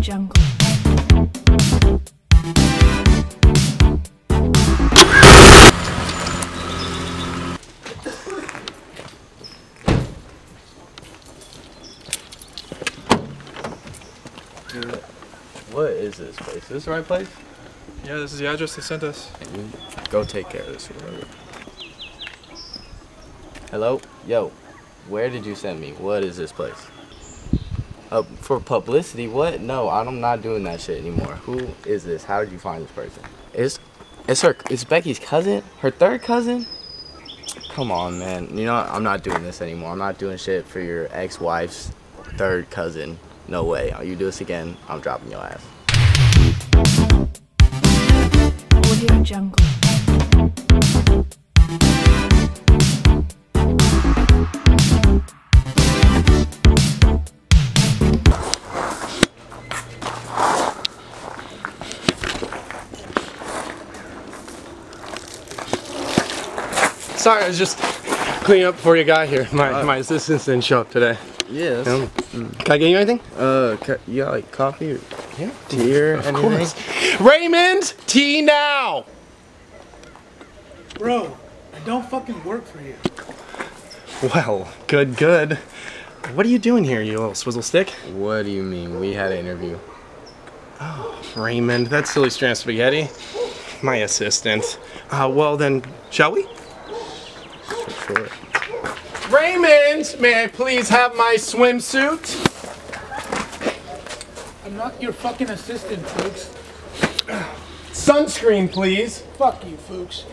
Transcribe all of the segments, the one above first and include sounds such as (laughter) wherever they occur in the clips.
Jungle. What is this place? Is this the right place? Yeah, this is the address they sent us. Go take care of this. Whatever. Hello? Yo, where did you send me? What is this place? Uh, for publicity? What? No, I'm not doing that shit anymore. Who is this? How did you find this person? It's, it's her. It's Becky's cousin. Her third cousin. Come on, man. You know what? I'm not doing this anymore. I'm not doing shit for your ex-wife's third cousin. No way. You do this again, I'm dropping your ass. Audio Jungle. Sorry, I was just cleaning up before you got here. My, my assistants didn't show up today. Yeah. Um, Can I get you anything? Uh, ca- you got like coffee or Yeah. tea or Of anything? course. Raymond, tea now! Bro, I don't fucking work for you. Well, good, good. What are you doing here, you little swizzle stick? What do you mean? We had an interview. Oh, Raymond, that's silly strand spaghetti. My assistant. Uh, well then, shall we? Sure. Raymond, may I please have my swimsuit? I'm not your fucking assistant, Fuchs. Sunscreen, please. Fuck you, Fuchs.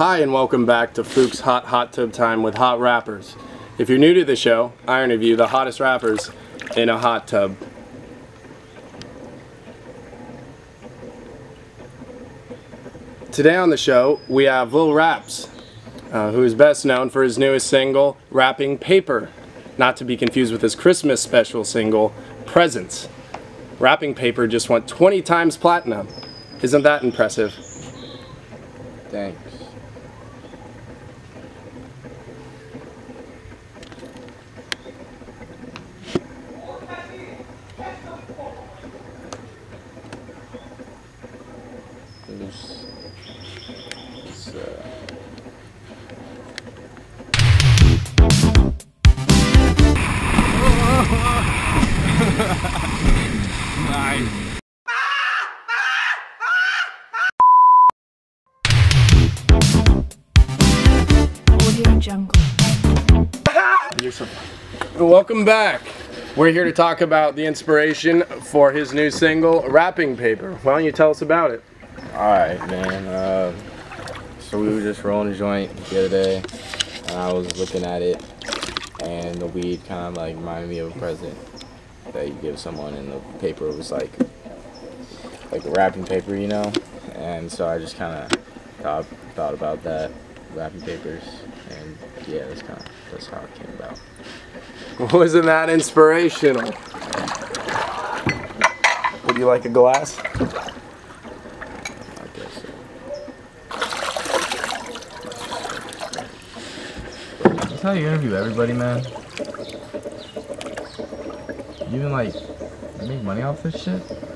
Hi, and welcome back to Fuchs Hot Hot Tub Time with Hot Rappers. If you're new to the show, I interview the hottest rappers in a hot tub. Today on the show, we have Lil Wraps, uh, who is best known for his newest single, Wrapping Paper, not to be confused with his Christmas special single, Presents. Wrapping Paper just went 20 times platinum. Isn't that impressive? Thanks. Jungle. Welcome back. We're here to talk about the inspiration for his new single, Wrapping Paper. Why don't you tell us about it? Alright, man. Uh, so we were just rolling a joint the other day, and I was looking at it, and the weed kind of like reminded me of a present that you give someone, and the paper was like like a wrapping paper, you know. And so I just kind of thought thought about that wrapping papers, and yeah, that's kind of that's how it came about. (laughs) Wasn't that inspirational? Would you like a glass? I guess so. That's how you interview everybody, man. You even like make money off this shit?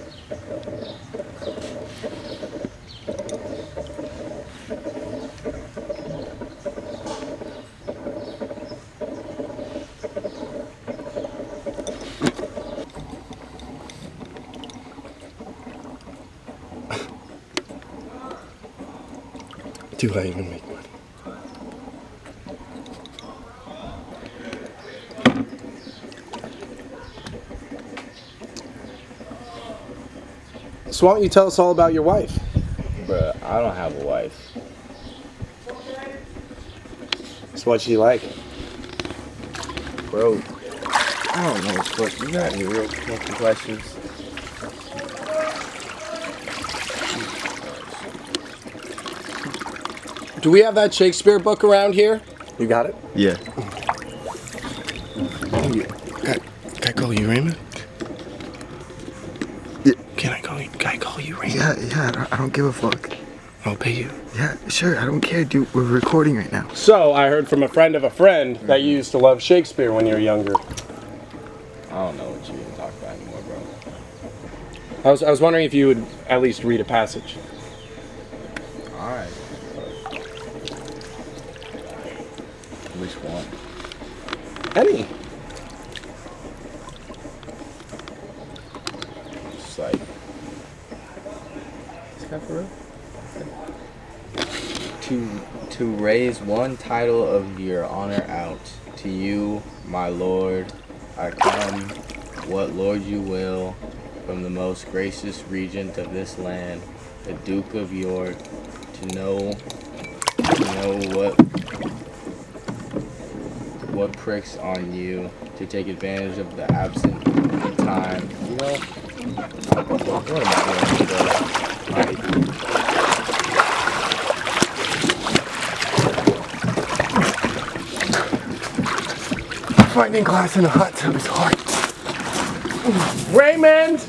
Do I even make money? So why don't you tell us all about your wife? Bruh, I don't have a wife. So what's she like? Bro, I don't know you got any real fucking questions. Do we have that Shakespeare book around here? You got it? Yeah. Oh, can, can I call you Raymond? Can I call you? Can I call you Raymond? Yeah, yeah, I don't, I don't give a fuck. I'll pay you. Yeah, sure, I don't care, dude. We're recording right now. So I heard from a friend of a friend that you used to love Shakespeare when you were younger. I don't know what you even talk about anymore, bro. I was, I was wondering if you would at least read a passage. Alright. Which one? Any. Just like. This guy for real? To to raise one title of your honor out to you, my lord, I come. What lord you will, from the most gracious regent of this land, the Duke of York, to know to know what what pricks on you to take advantage of the absent time. You know, what am I doing today? Like, Finding glass in a hot tub is hard. Raymond!